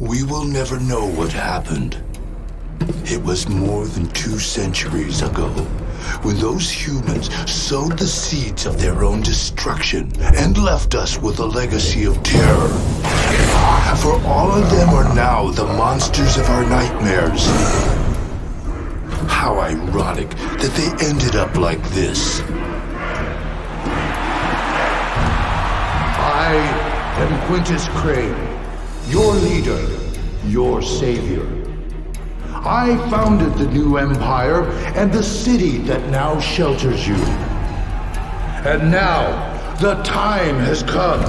We will never know what happened. It was more than two centuries ago when those humans sowed the seeds of their own destruction and left us with a legacy of terror. For all of them are now the monsters of our nightmares. How ironic that they ended up like this. I am Quintus Crane, your leader, your savior. I founded the new empire and the city that now shelters you. And now, the time has come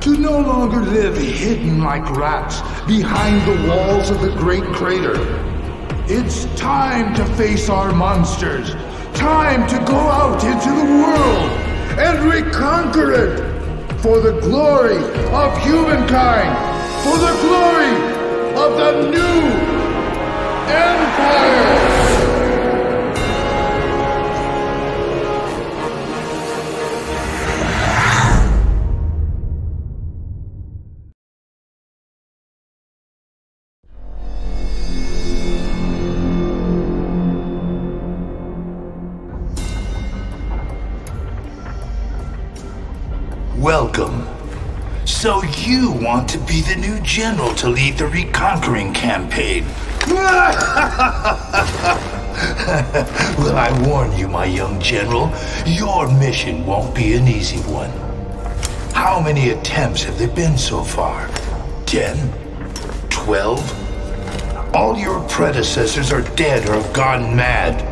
to no longer live hidden like rats behind the walls of the Great Crater. It's time to face our monsters. Time to go out into the world and reconquer it for the glory of humankind, for the glory of the new Empire! Welcome. So you want to be the new general to lead the reconquering campaign? well, I warn you, my young general, your mission won't be an easy one. How many attempts have there been so far? Ten? Twelve? All your predecessors are dead or have gone mad.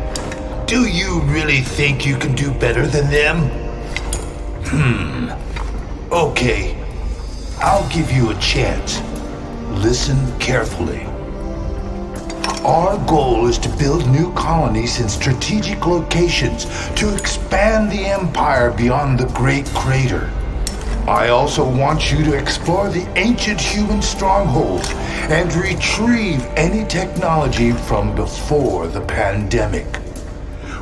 Do you really think you can do better than them? Hmm. Okay. I'll give you a chance. Listen carefully. Our goal is to build new colonies in strategic locations to expand the Empire beyond the Great Crater. I also want you to explore the ancient human strongholds and retrieve any technology from before the pandemic.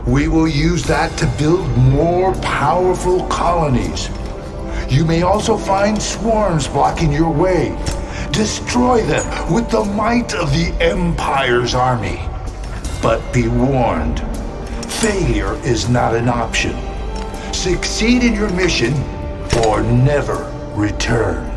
We will use that to build more powerful colonies. You may also find swarms blocking your way Destroy them with the might of the Empire's army. But be warned, failure is not an option. Succeed in your mission or never return.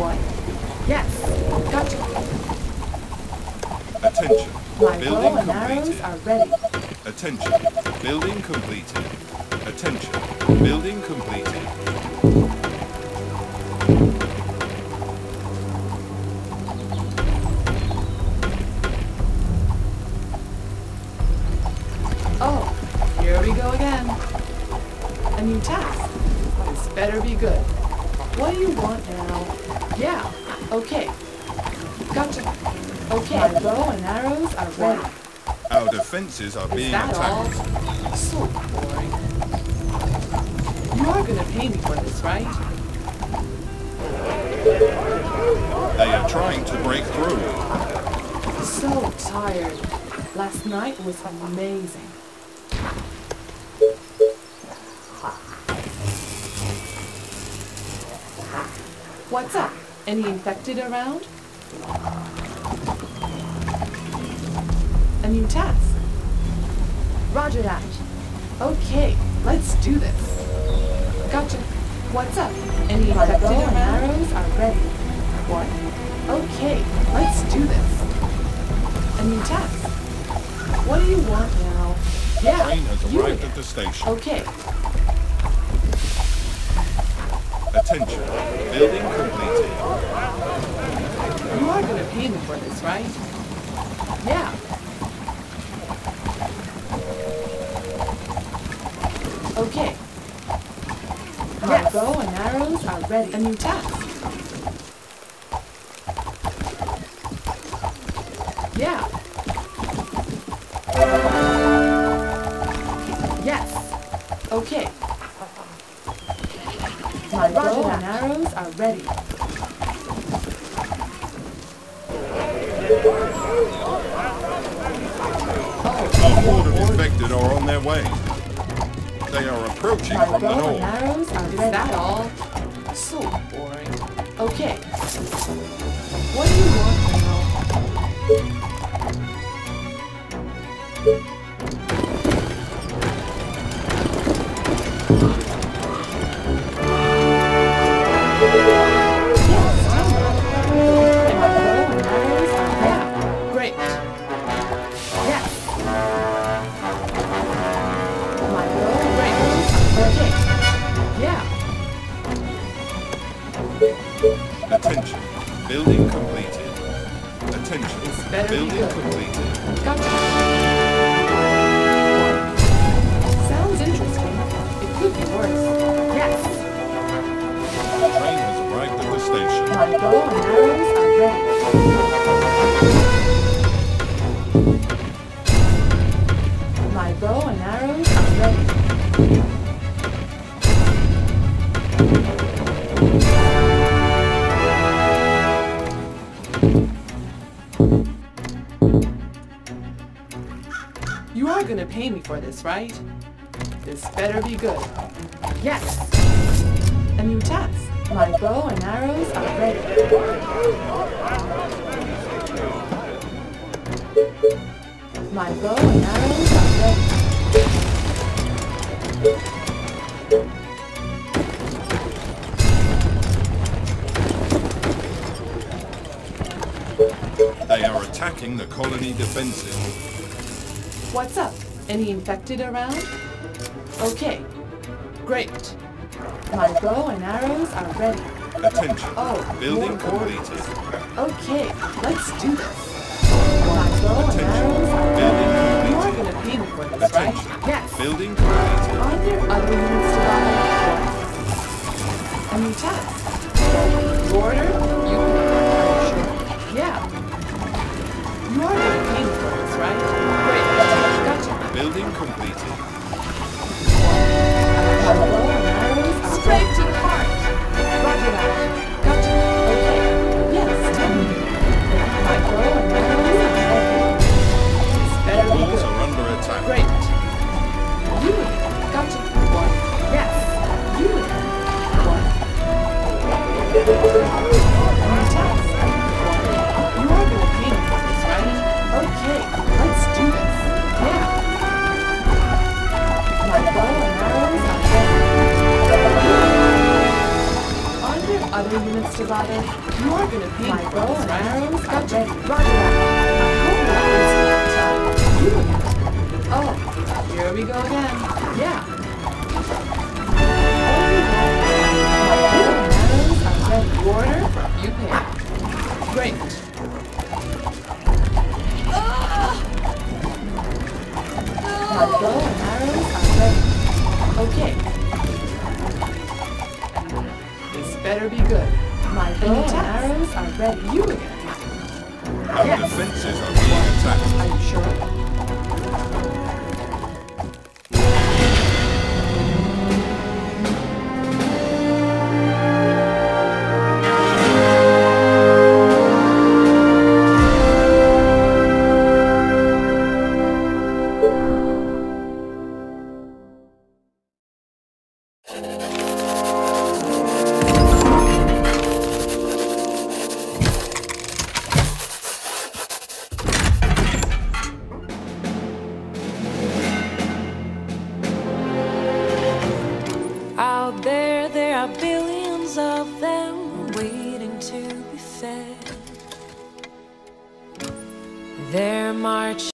boy. Yes, gotcha. Attention. My building completed. Are ready. Attention. Building completed. Attention. Building completed. Arrows are ready. Our defenses are is being that all? attacked. So boring. You are gonna pay me for this, right? They are trying to break through. So tired. Last night was amazing. What's up? Any infected around? A new task. Roger that. Okay, let's do this. Gotcha. What's up? Any My infected bow and around? arrows are ready. What? Okay, let's do this. A new task. What do you want now? Yeah, Train has you arrived at the station. Okay, Attention. Building completed. you are gonna pay me for this, right? Yeah. Okay, My Yes. bow and arrows are ready. a new task. Yeah. Yes. Okay. My bow and arrows are ready. Our horde of infected are on their way. They are approaching from the north. arrows are Is that all? So boring. Okay. What do you want now? Attention. Building completed. Attention. This better be Building completed. Gotcha. Sounds interesting. It could be worse. Yes. The Train has arrived at the station. My and arrows are ready. For this, right? This better be good. Yes. A new task. My bow and arrows are ready. My bow and arrows are ready. They are attacking the colony defenses. What's up? Any infected around? Okay. Great. My bow and arrows are ready. Attention. Oh, Building completed. Okay, let's do this. My bow and arrows are ready. You are gonna pay me for this, right? Yes. Building completed. Are there other units three minutes to ride. You are gonna be my bones, and Arrows got ready. Roger that. Oh, here we go again. Yeah. Water, you pay. Great.